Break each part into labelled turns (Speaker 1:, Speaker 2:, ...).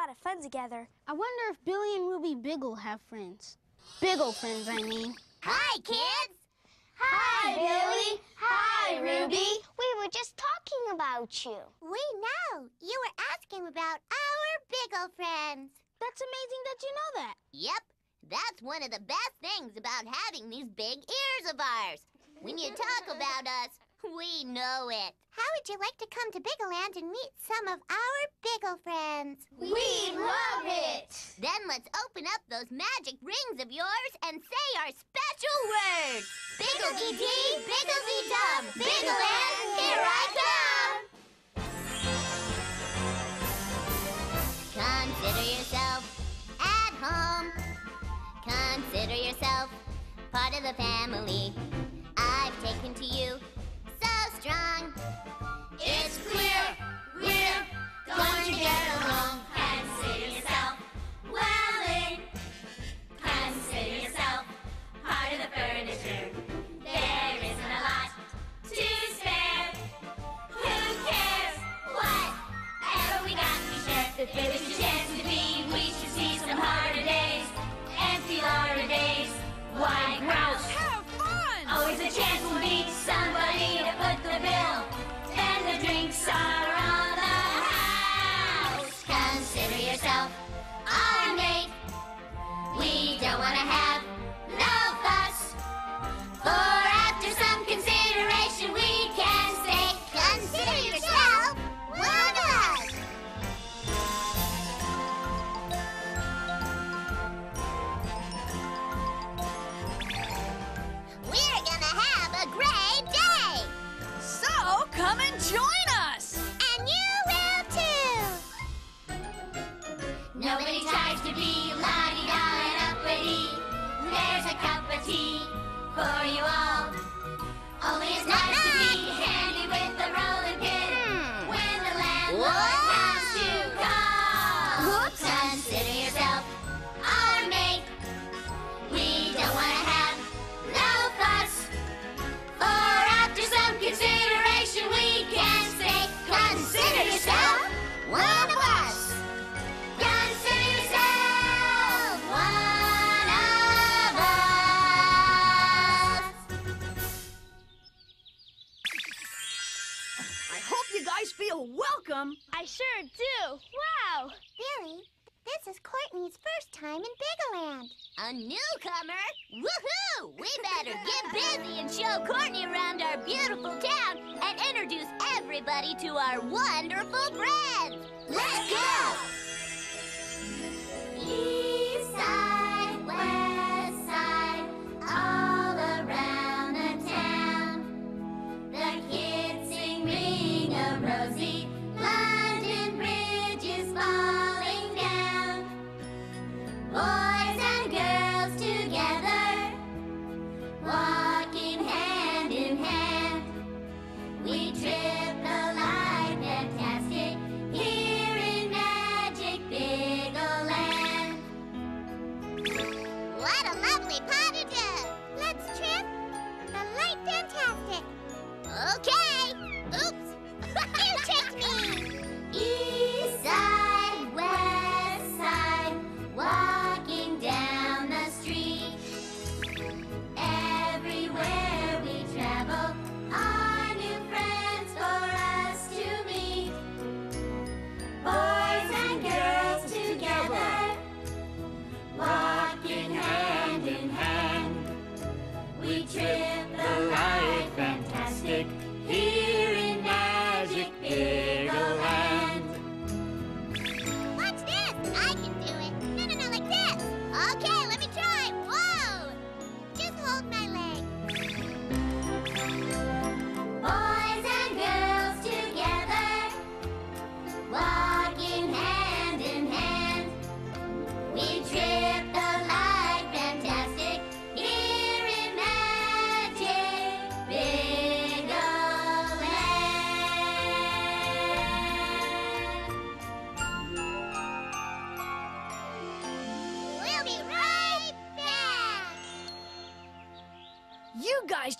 Speaker 1: lot of fun together.
Speaker 2: I wonder if Billy and Ruby Biggle have friends. Biggle friends, I mean.
Speaker 3: Hi, kids!
Speaker 4: Hi, Billy! Hi, Ruby! We were just talking about you.
Speaker 3: We know. You were asking about our Biggle friends.
Speaker 2: That's amazing that you know that.
Speaker 3: Yep. That's one of the best things about having these big ears of ours. When you talk about us, We know it. How would you like to come to Biggleland and meet some of our Biggle friends?
Speaker 4: We love it!
Speaker 3: Then let's open up those magic rings of yours and say our special words. biggle dee Biggle Dum, Biggleland, here I come! Consider yourself at home. Consider yourself part of the family. I've taken to you to our wonderful.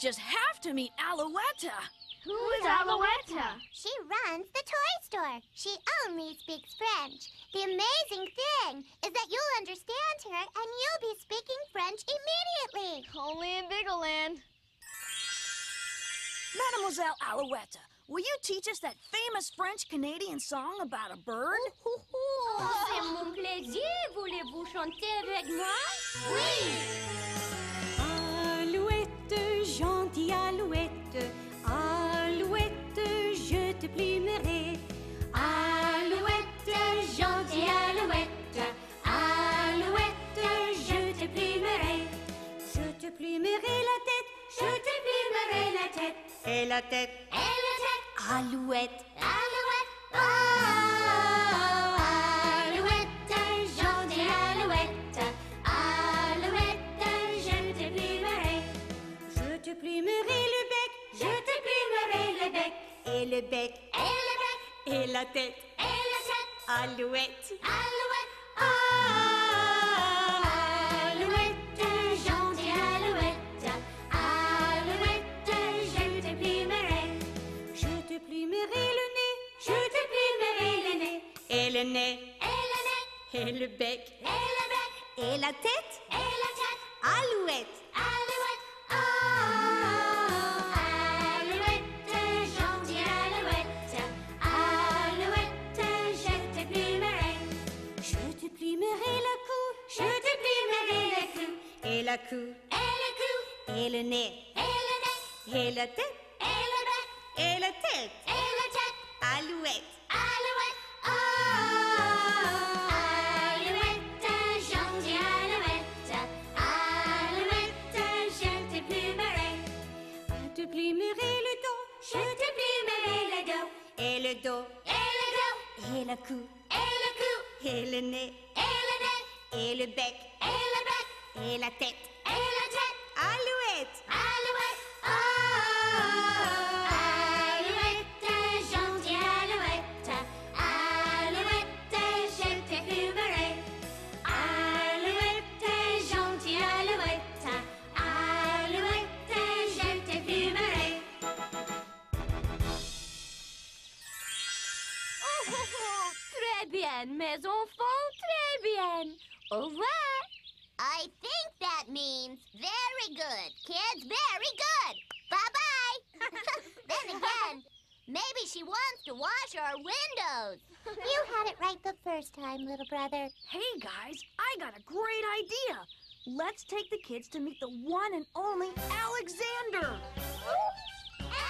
Speaker 3: just
Speaker 5: have to meet Alouetta.
Speaker 1: Who's Alouetta?
Speaker 3: She runs the toy store. She only speaks French. The amazing thing is that you'll understand her and you'll be speaking French immediately.
Speaker 1: Only in Biggleland.
Speaker 5: Mademoiselle Alouetta, will you teach us that famous French-Canadian song about a bird?
Speaker 3: Oh, oh, c'est mon plaisir. Voulez-vous chanter avec moi? Oui!
Speaker 6: that Et le bec. Et le bec.
Speaker 3: Et
Speaker 6: la tête.
Speaker 3: et
Speaker 6: le dos, et le cou,
Speaker 3: et le cou,
Speaker 6: et le nez,
Speaker 3: et le nez,
Speaker 6: et le bec,
Speaker 3: et le bec,
Speaker 6: et la tête.
Speaker 3: Very good, kids, very good. Bye-bye. then again, maybe she wants to wash our windows. You had it right the first time, little brother.
Speaker 5: Hey, guys, I got a great idea. Let's take the kids to meet the one and only Alexander.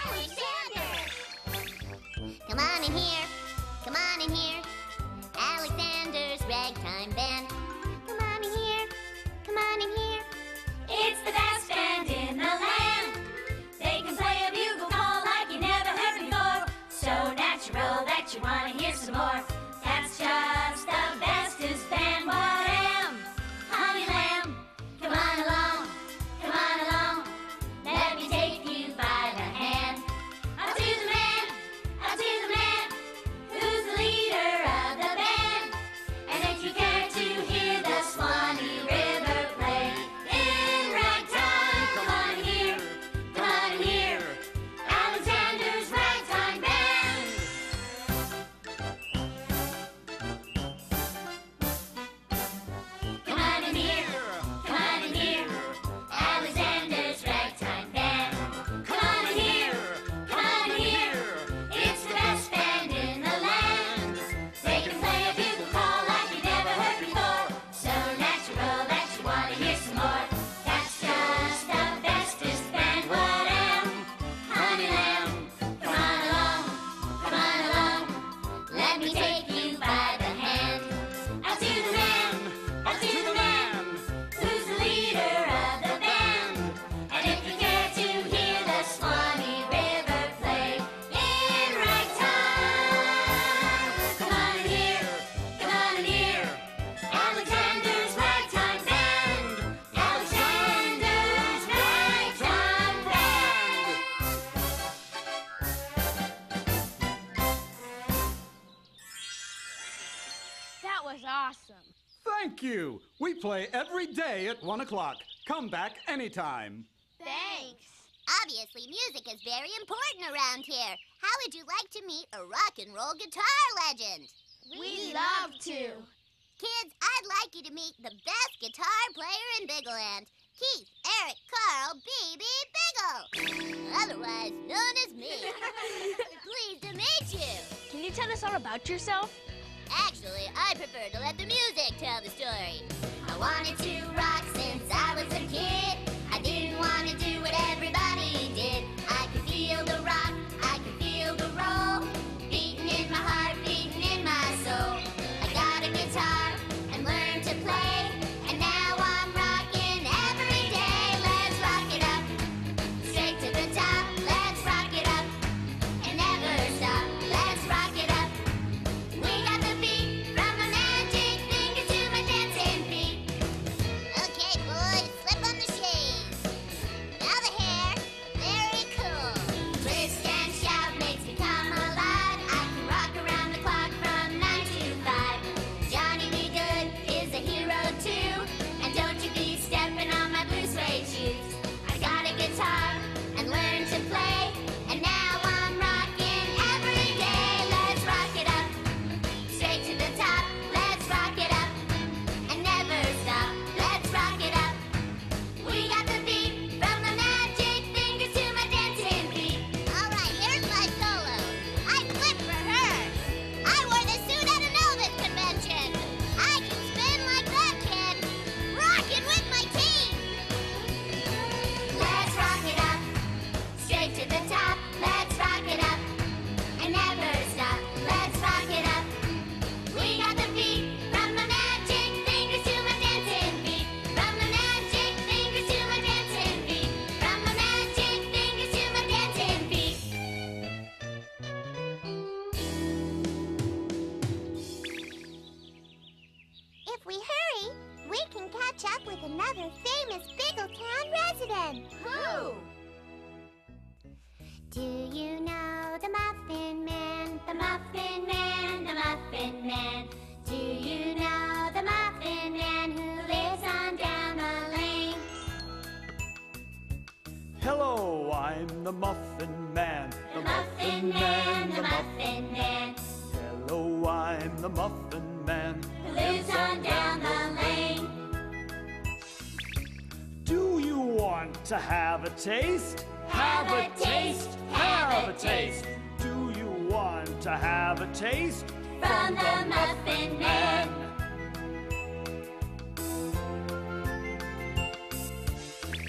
Speaker 3: Alexander! Come on in here. Come on in here. Alexander's ragtime band.
Speaker 6: want to hear some more, that's just.
Speaker 7: at 1 o'clock. Come back anytime.
Speaker 1: Thanks.
Speaker 3: Obviously, music is very important around here. How would you like to meet a rock and roll guitar legend?
Speaker 1: We love to.
Speaker 3: Kids, I'd like you to meet the best guitar player in Biggleland. Keith Eric Carl B.B. Biggle, otherwise known as me. Pleased to meet you.
Speaker 2: Can you tell us all about yourself?
Speaker 3: Actually, I prefer to let the music tell the story. I wanted to rock since with another famous Biggletown resident. Who? Do you know the Muffin Man? The Muffin Man, the Muffin Man. Do you know the Muffin Man who lives on down the lane?
Speaker 7: Hello, I'm the Muffin Man.
Speaker 3: The Muffin Man, the Muffin Man
Speaker 7: Hello, I'm the Muffin Man.
Speaker 3: who lives on down the lane.
Speaker 7: Want to have a taste?
Speaker 3: Have a taste, have a taste.
Speaker 7: Do you want to have a taste?
Speaker 3: From the Muffin Man.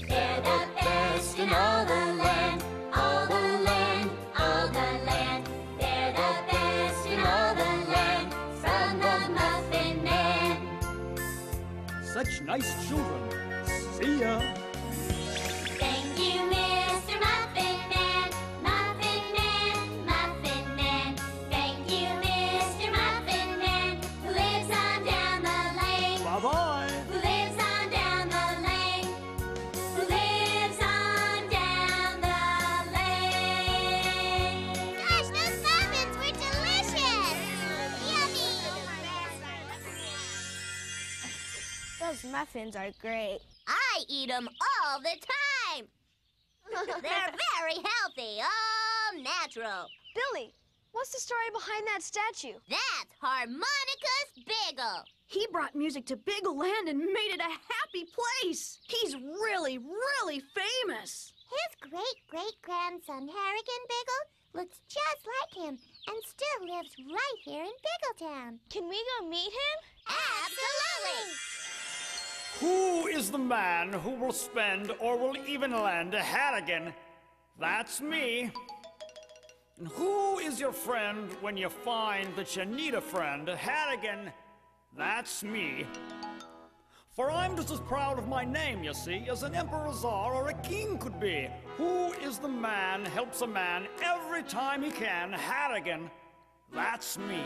Speaker 3: They're the best in all the land, all the land, all the land. They're the best in all the land, from the Muffin Man.
Speaker 7: Such nice children. See ya.
Speaker 3: Muffins
Speaker 2: are great.
Speaker 3: I eat them all the time. They're very healthy, all natural.
Speaker 4: Billy, what's the story behind that statue?
Speaker 3: That's Harmonicus Biggle.
Speaker 5: He brought music to Biggleland and made it a happy place. He's really, really famous.
Speaker 3: His great great grandson, Harrigan Biggle, looks just like him and still lives right here in Biggletown.
Speaker 4: Can we go meet him?
Speaker 3: Absolutely!
Speaker 7: Who is the man who will spend or will even lend a Harrigan? That's me. And who is your friend when you find that you need a friend? Harrigan? That's me. For I'm just as proud of my name, you see, as an emperor, czar, or a king could be. Who is the man helps a man every time he can?
Speaker 3: Harrigan. That's me.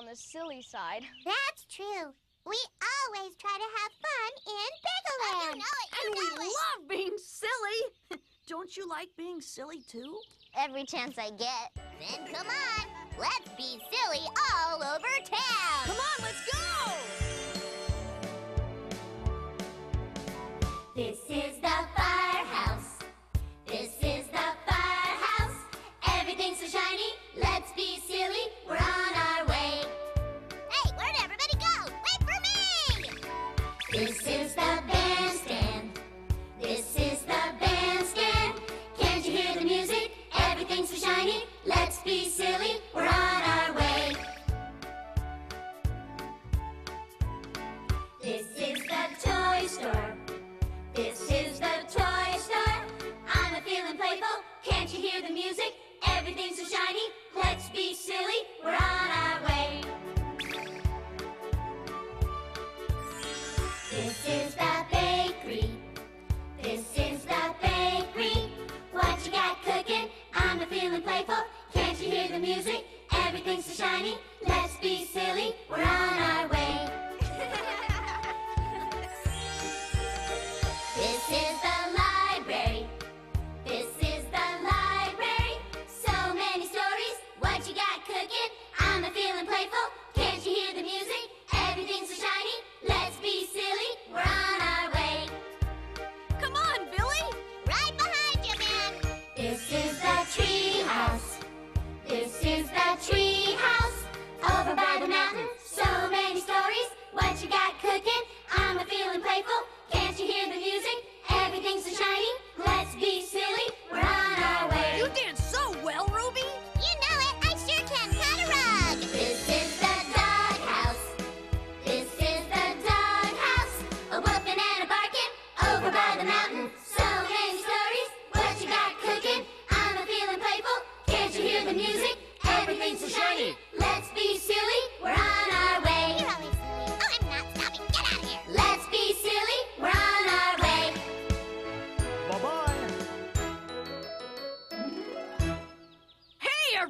Speaker 2: on the silly side.
Speaker 6: That's true. We always try to have fun in Biggleland.
Speaker 3: Oh, you know it. You
Speaker 5: and
Speaker 3: know we it.
Speaker 5: love being silly. Don't you like being silly, too?
Speaker 3: Every chance I get. Then come on. Let's be silly all over town.
Speaker 5: Come on, let's go.
Speaker 6: the music. Everything's so shiny. Let's be silly. We're on our way. This is the bakery. This is the bakery. What you got cooking? I'm feeling playful. Can't you hear the music? Everything's so shiny. Let's be silly. We're on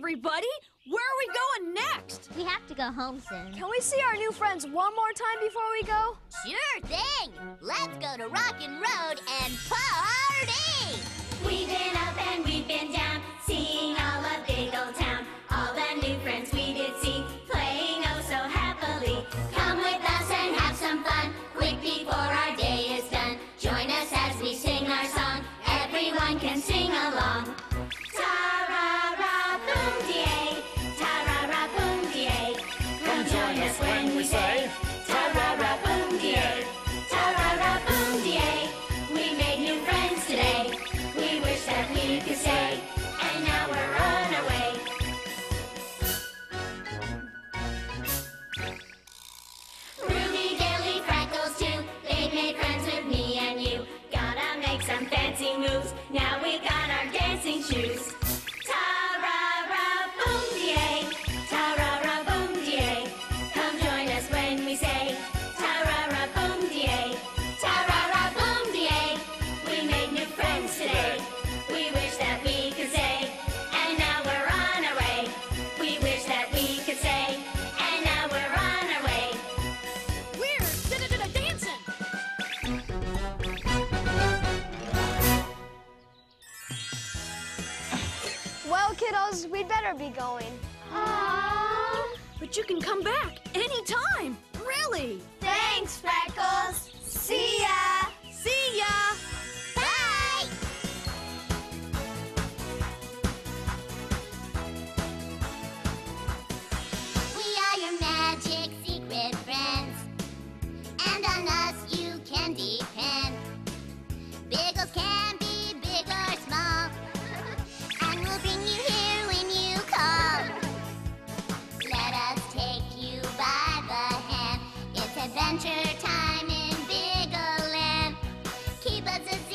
Speaker 5: everybody! Where are we going next?
Speaker 3: We have to go home soon.
Speaker 2: Can we see our new friends one more time before we go?
Speaker 3: Sure thing! Let's go to Rockin' Road and party!
Speaker 6: We've been up and we've
Speaker 2: kiddos, we'd better be going. Aww.
Speaker 5: But you can come back anytime, really.
Speaker 2: Thanks, Freckles. See ya.
Speaker 5: See ya. bases